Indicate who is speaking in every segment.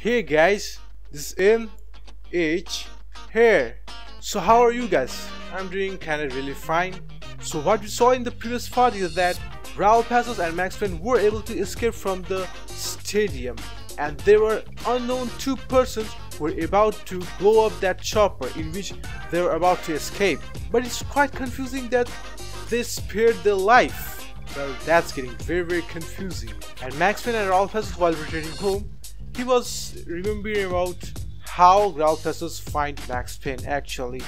Speaker 1: Hey guys, this is M H here. So how are you guys? I'm doing kinda really fine. So what we saw in the previous part is that Raul Passos and Max Payne were able to escape from the stadium and there were unknown two persons who were about to blow up that chopper in which they were about to escape. But it's quite confusing that they spared their life. Well, that's getting very very confusing. And Max Payne and Raul Passos while returning home, he was remembering about how Passos find Max Payne actually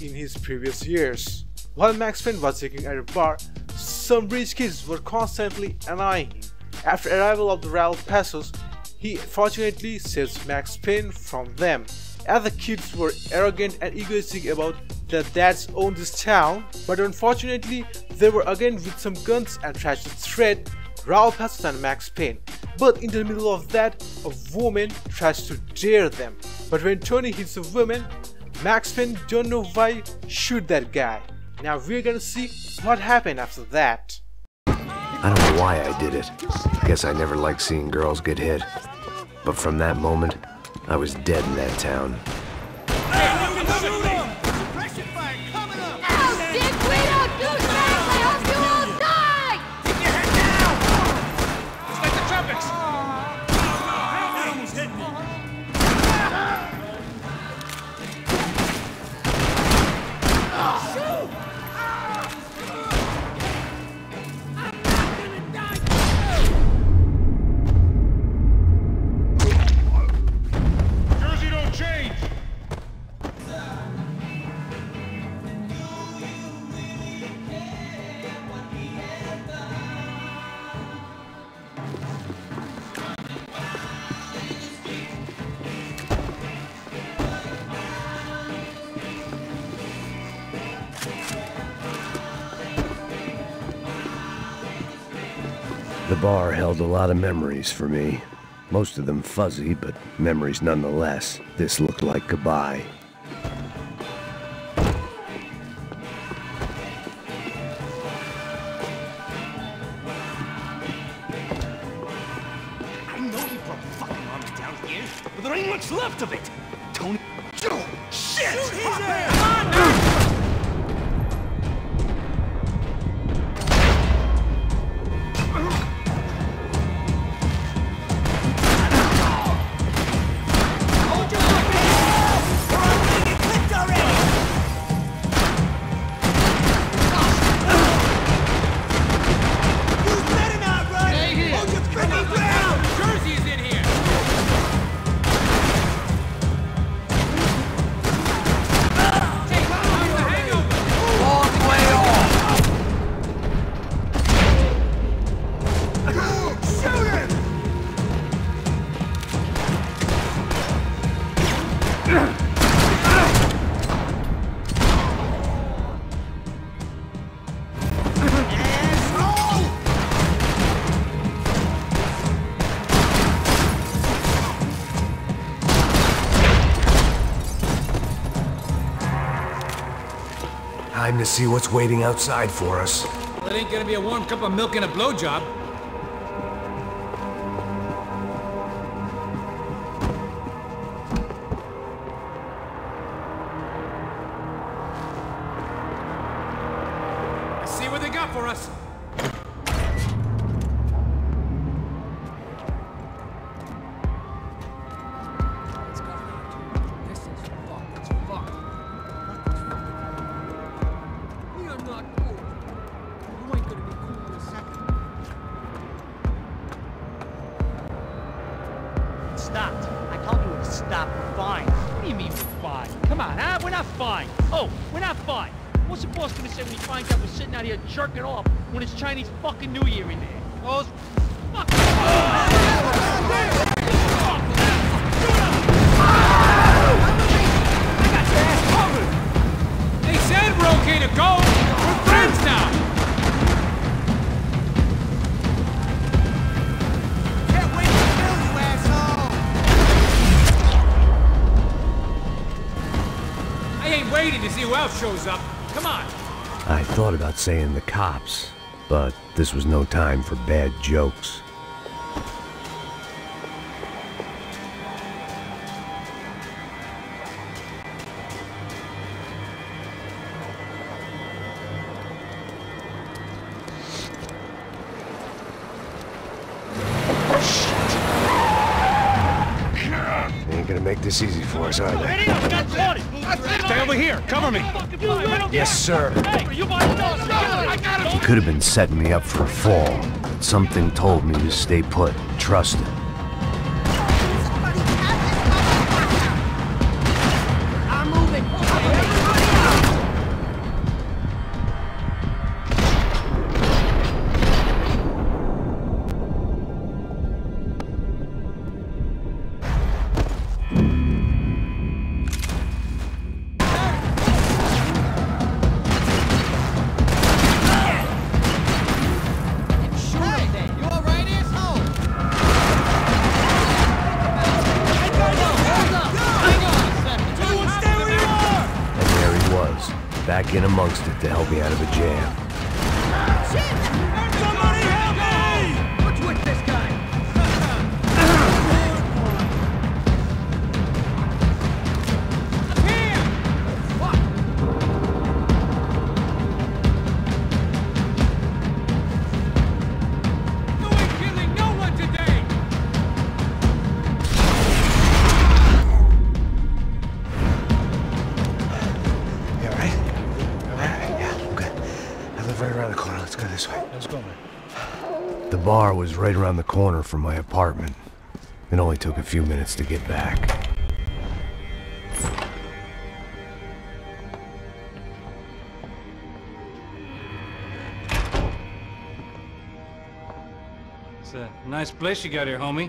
Speaker 1: in his previous years. While Max Payne was sitting at a bar, some rich kids were constantly annoying him. After arrival of the Raul Passos, he fortunately saves Max Payne from them. As the kids were arrogant and egoistic about that dads own this town, but unfortunately they were again with some guns and to threat Raul Passos and Max Payne. But in the middle of that, a woman tries to dare them. But when Tony hits the woman, Max Payne don't know why shoot that guy. Now we're gonna see what happened after that.
Speaker 2: I don't know why I did it. Guess I never liked seeing girls get hit. But from that moment, I was dead in that town.
Speaker 3: The
Speaker 2: bar held a lot of memories for me. Most of them fuzzy, but memories nonetheless. This looked like goodbye. To see what's waiting outside for us.
Speaker 4: Well, it ain't gonna be a warm cup of milk and a blowjob. What's
Speaker 5: the boss gonna say when he finds out we're sitting out here jerking off when it's Chinese fucking New Year in there?
Speaker 4: Those fuck. They said we're okay to go. We're friends now.
Speaker 3: Can't wait to kill you, asshole!
Speaker 4: I ain't waiting to see who else shows up. Come on.
Speaker 2: I thought about saying the cops, but this was no time for bad jokes. Ain't gonna make this easy for us, are they?
Speaker 3: Stay over here. Cover me.
Speaker 2: Yes, sir.
Speaker 5: Him!
Speaker 2: Could have been setting me up for a fall, but something told me to stay put, trust it. In amongst it to help me out of a jam. Let's go this way.
Speaker 3: Let's go, man.
Speaker 2: The bar was right around the corner from my apartment. It only took a few minutes to get back.
Speaker 3: It's a nice place you got here, homie.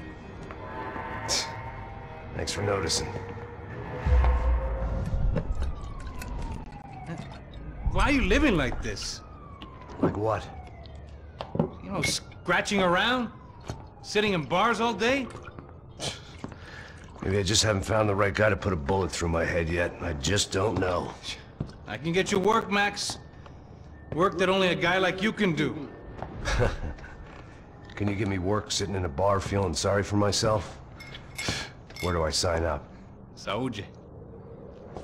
Speaker 2: Thanks for noticing.
Speaker 3: Why are you living like this?
Speaker 2: Like what?
Speaker 3: You know, scratching around? Sitting in bars all day?
Speaker 2: Maybe I just haven't found the right guy to put a bullet through my head yet. I just don't know.
Speaker 3: I can get you work, Max. Work that only a guy like you can do.
Speaker 2: Can you give me work sitting in a bar feeling sorry for myself? Where do I sign up?
Speaker 3: Saúde.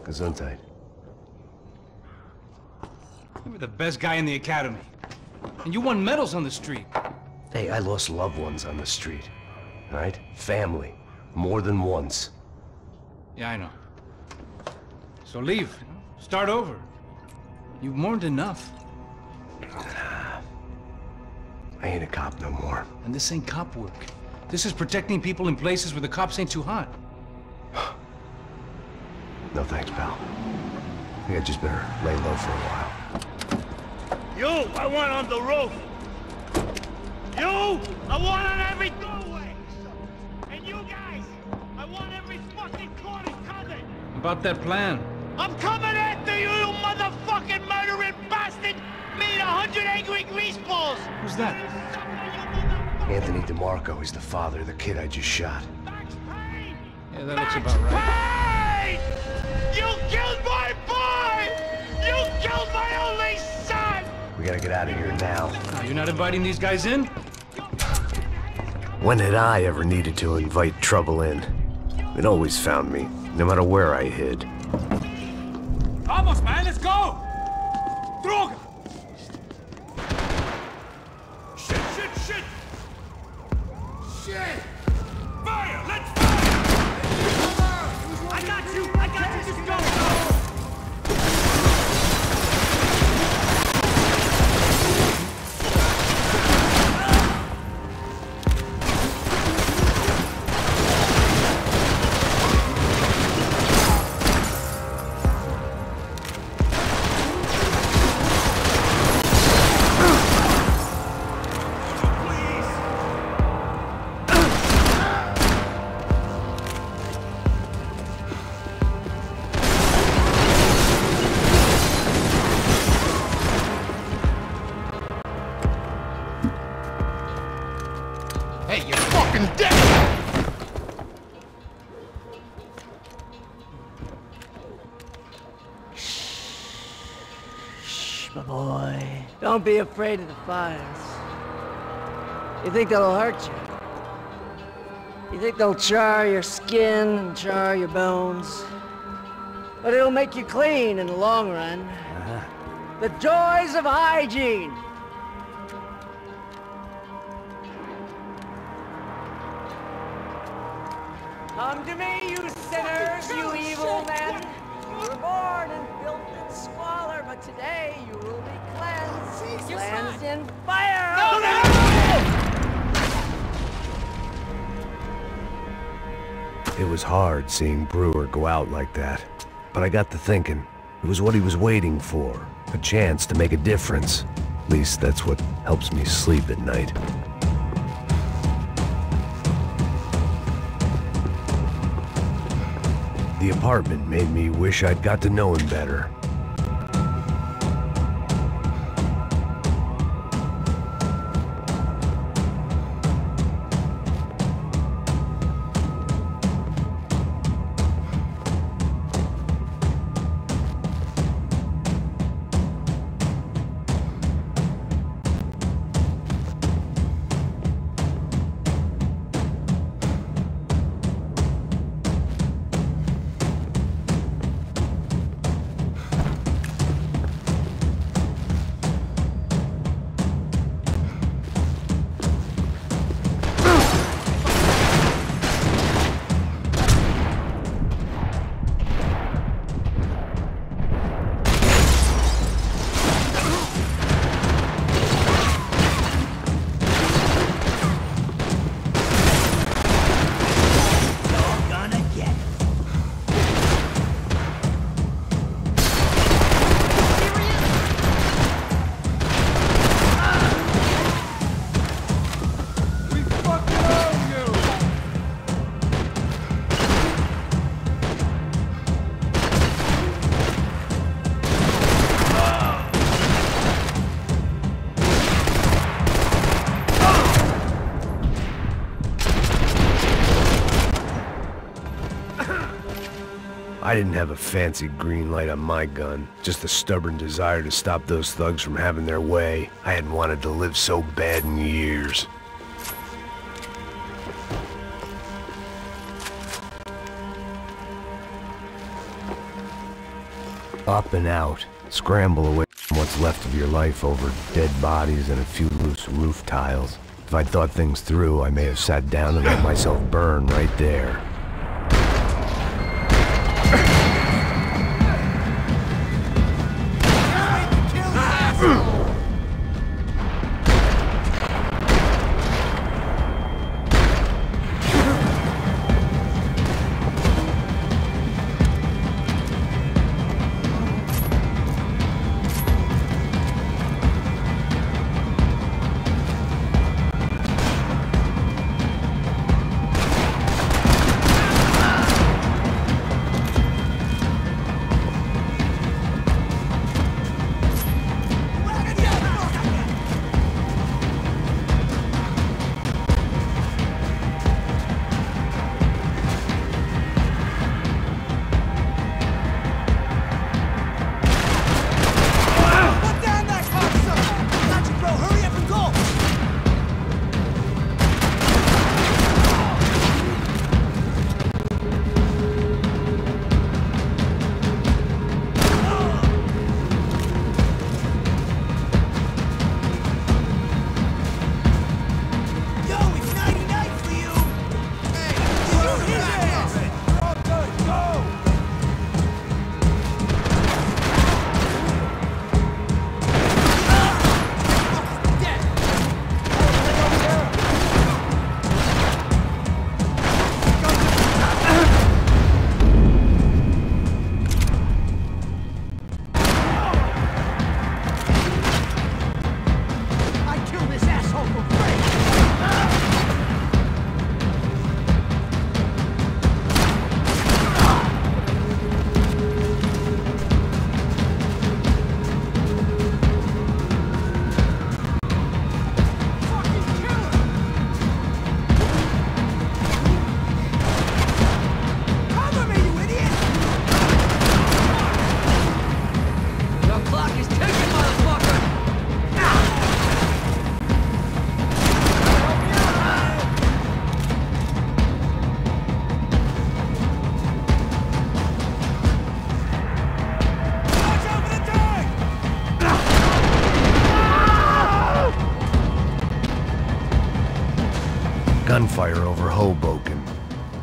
Speaker 2: Gesundheit.
Speaker 3: You were the best guy in the academy. And you won medals on the street.
Speaker 2: Hey, I lost loved ones on the street. All right? Family. More than once.
Speaker 3: Yeah, I know. So leave. Start over. You've mourned enough.
Speaker 2: I ain't a cop no more.
Speaker 3: And this ain't cop work. This is protecting people in places where the cops ain't too hot.
Speaker 2: No thanks, pal. I think I just better lay low for a while.
Speaker 5: You, I want on the roof. You, I want on every doorway. And you guys, I want every fucking corner covered.
Speaker 3: About that plan.
Speaker 5: I'm coming after you, you motherfucking murdering bastard! Me and a hundred angry greaseballs!
Speaker 3: Who's that?
Speaker 2: Anthony DeMarco, is the father of the kid I just shot.
Speaker 5: Max Payne!
Speaker 3: Yeah, that looks about right.
Speaker 2: Gotta get out of here now.
Speaker 3: Now, you're not inviting these guys in?
Speaker 2: When had I ever needed to invite trouble in? It always found me, no matter where I hid.
Speaker 3: Vamos, man, let's go! Droga! Shit, shit, shit!
Speaker 4: Shit!
Speaker 6: Don't be afraid of the fires. You think they'll hurt you? You think they'll char your skin and char your bones? But it'll make you clean in the long run. Uh-huh. The joys of hygiene! Come to me, you sinners, you evil men. You were born and squalor, but today you will be cleansed. Cleansed in fire.
Speaker 2: It was hard seeing Brewer go out like that. But I got to thinking, it was what he was waiting for. A chance to make a difference. At least that's what helps me sleep at night. The apartment made me wish I'd got to know him better. I didn't have a fancy green light on my gun, just a stubborn desire to stop those thugs from having their way. I hadn't wanted to live so bad in years. Up and out. Scramble away from what's left of your life over dead bodies and a few loose roof tiles. If I'd thought things through, I may have sat down and let myself burn right there.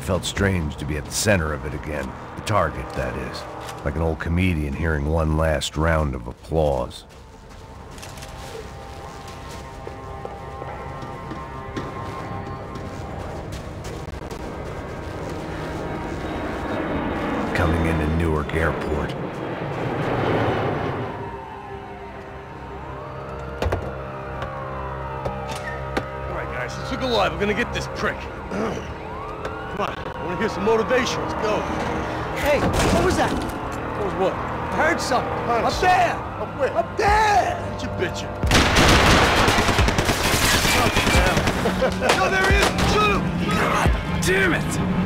Speaker 2: Felt strange to be at the center of it again. The target, that is. Like an old comedian hearing one last round of applause. Coming into Newark Airport.
Speaker 7: All right, guys, let's look alive. We're gonna get this prick. I wanna hear some motivation. Let's go.
Speaker 6: Hey, what was that?
Speaker 7: What was what?
Speaker 6: I heard something. Up there!
Speaker 7: Up where?
Speaker 6: Up there!
Speaker 7: What you bitching? no, there he is! Shoot him! God damn it!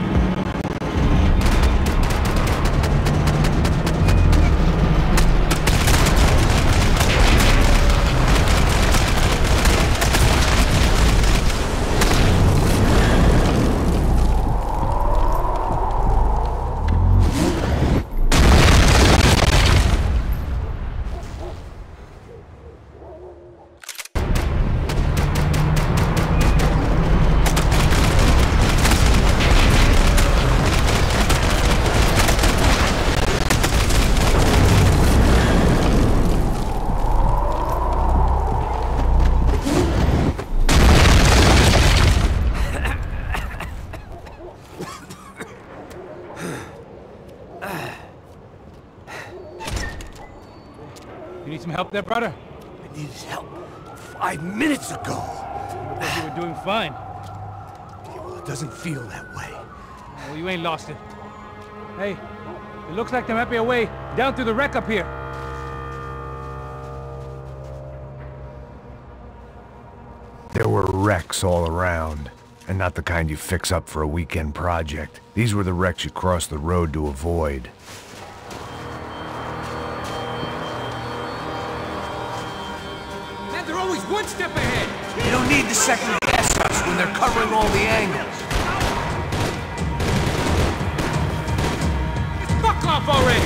Speaker 8: There, brother?
Speaker 7: I needed help five minutes ago.
Speaker 8: I thought you were doing fine.
Speaker 7: Yeah, well, it doesn't feel that way.
Speaker 8: Well, you ain't lost it. Hey, it looks like there might be a way down through the wreck up here.
Speaker 2: There were wrecks all around, and not the kind you fix up for a weekend project. These were the wrecks you cross the road to avoid.
Speaker 3: Second guess us when they're covering all the angles.
Speaker 4: Fuck off already.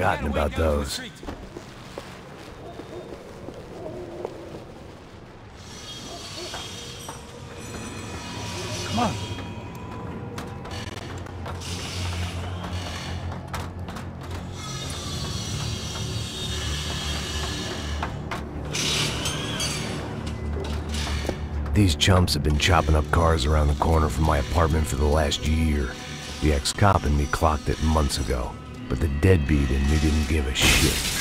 Speaker 2: Forgotten about those.
Speaker 8: Come on.
Speaker 2: These chumps have been chopping up cars around the corner from my apartment for the last year. The ex-cop and me clocked it months ago, but the deadbeat in me didn't give a shit.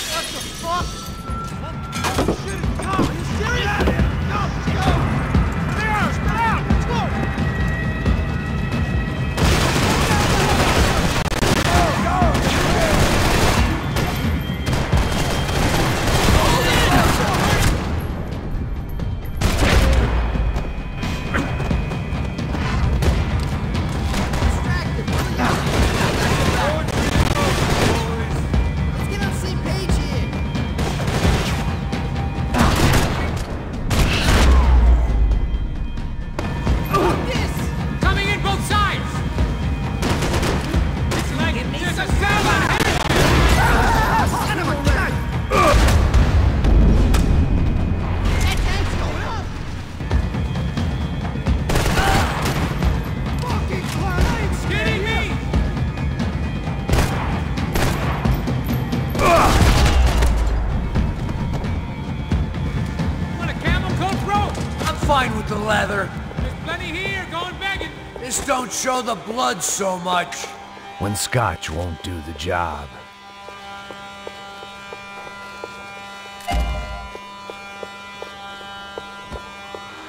Speaker 9: Show the blood so much.
Speaker 2: When scotch won't do the job.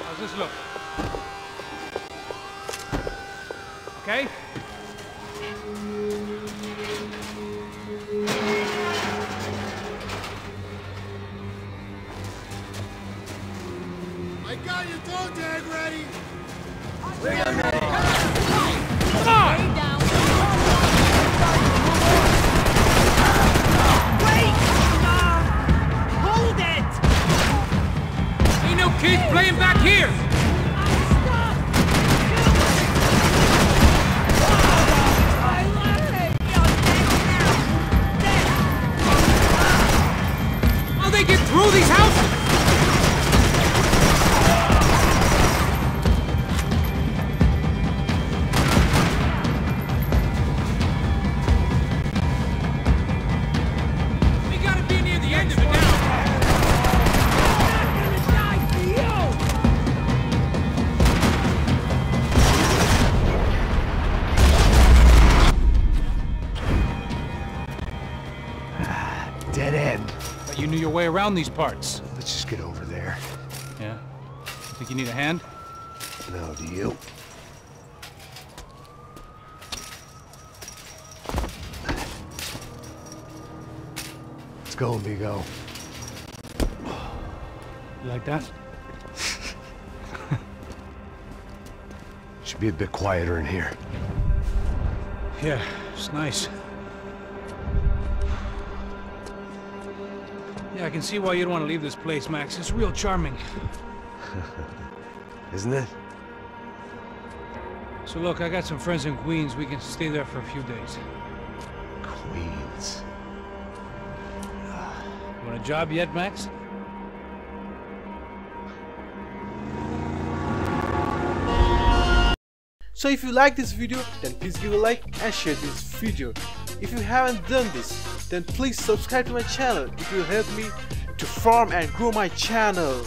Speaker 3: How's this look? Okay?
Speaker 5: I got your dog tag ready.
Speaker 6: Hold
Speaker 3: around these parts.
Speaker 2: Let's just get over there.
Speaker 3: Yeah? Think you need a hand?
Speaker 2: No, do you? Let's go, amigo.
Speaker 3: You like that?
Speaker 2: Should be a bit quieter in here.
Speaker 3: Yeah, it's nice. Yeah, I can see why you'd want to leave this place, Max. It's real charming.
Speaker 2: Isn't it?
Speaker 3: So look, I got some friends in Queens. We can stay there for a few days.
Speaker 2: Queens.
Speaker 3: You want a job yet, Max?
Speaker 1: So if you like this video, then please give a like and share this video. If you haven't done this, then please subscribe to my channel. It will help me to farm and grow my channel.